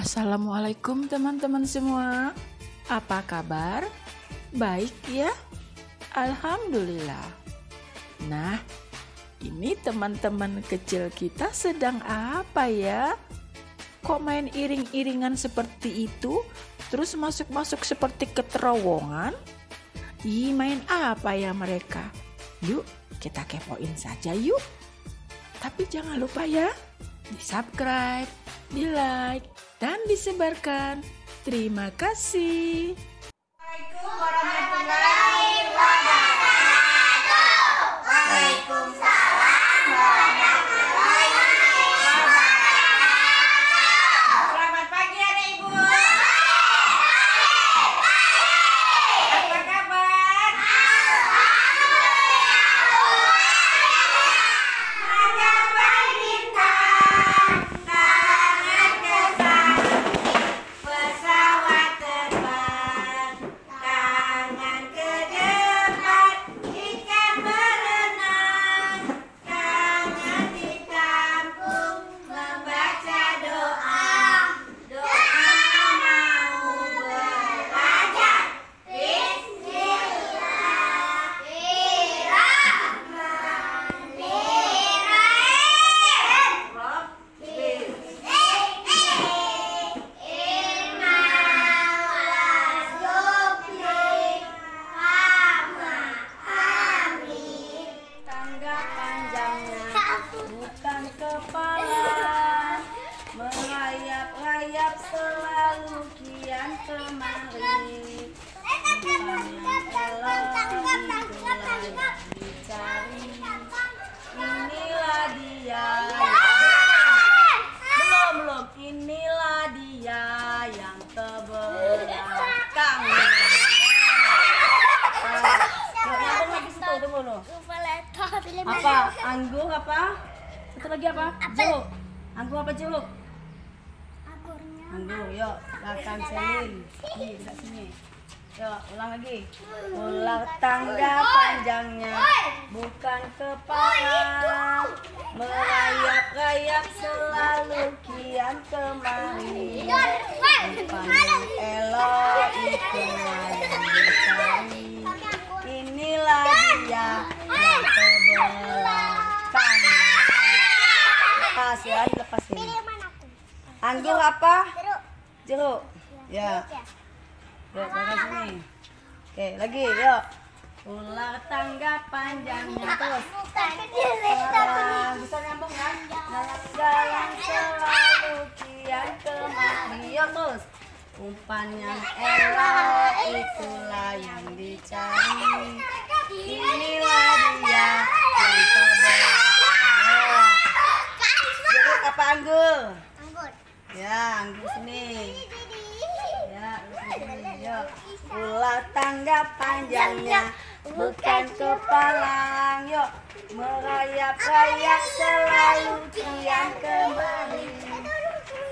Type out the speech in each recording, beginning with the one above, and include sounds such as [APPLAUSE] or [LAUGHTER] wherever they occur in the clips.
Assalamualaikum teman-teman semua. Apa kabar? Baik ya? Alhamdulillah. Nah, ini teman-teman kecil kita sedang apa ya? Kok main iring-iringan seperti itu? Terus masuk-masuk seperti ke terowongan? Ih, main apa ya mereka? Yuk, kita kepoin saja yuk. Tapi jangan lupa ya, di subscribe, di like, dan disebarkan. Terima kasih. Selalu kian kemari dicari Inilah dia. Belum, belum. Inilah dia. Yang terbelakang apa? Anggur apa? Satu lagi apa? Jeruk anggur apa jeruk anggur yuk belakang selin ini dekat sini. Yuk ulang lagi. Ular tangga panjangnya. Bukan kepala. Merayap-rayap selalu kian kemari. Pandang elok dicari. Inilah dia terbelakang lepas ya anggur apa jeruk ya. Yuk belakang sini oke lagi yuk. Ular tangga panjangnya terus. Sekarang bisa nyambung kan? Jalan selalu kian kemari. Yuk terus. Umpan yang elok itulah yang dicari. Inilah dia. Yang terbelakang jeruk apa anggur ya anggur sini ya sini yuk ular tangga panjangnya. Bukan kepalang yuk. Merayap-rayap selalu kian kembali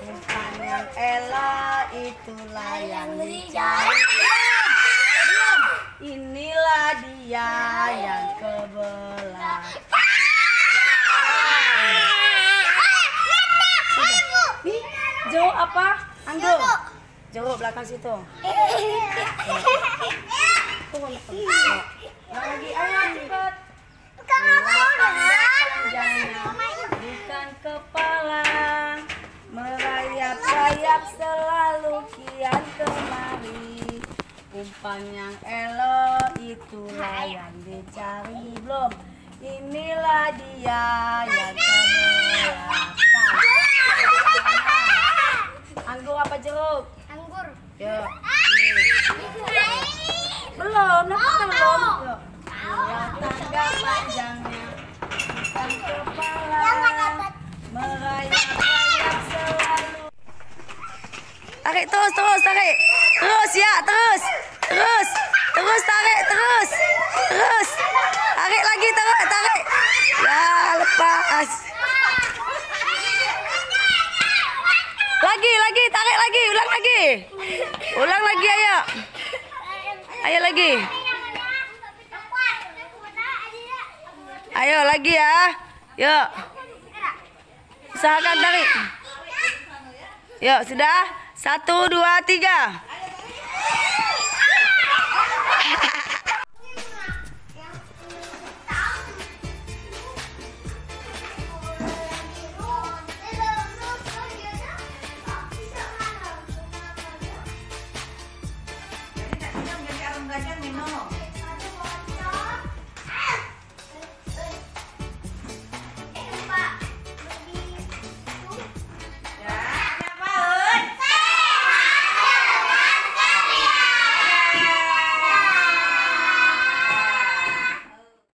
umpan yang elok itulah yang dicari inilah dia yang kebelah. Jeruk apa? Anggur. Jeruk belakang situ. [LAUGHS] Turun. Yuk. Lagi ayo cepat. Panjangnya bukan kepala merayap-rayap selalu kian kemari umpan yang elok itulah yang dicari belum inilah dia yang terbelakang terus terus tarik. Terus ya terus. Terus terus tarik terus. Terus. Tarik lagi tarik tarik. Ya lepas. Lagi lagi tarik lagi ulang lagi. Ulang lagi ayo. Ayo lagi. Ayo lagi ya. Yuk. Usahakan tarik. Yuk, sudah? Satu, dua, tiga.